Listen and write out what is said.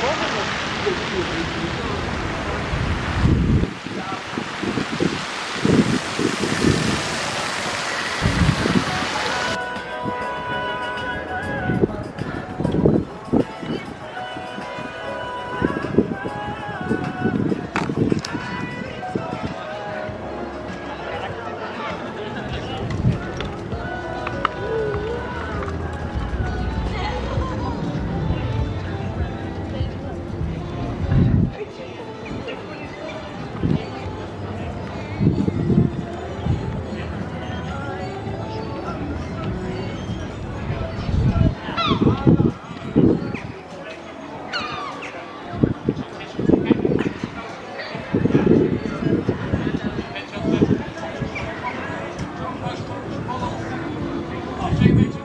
Можно? Amen.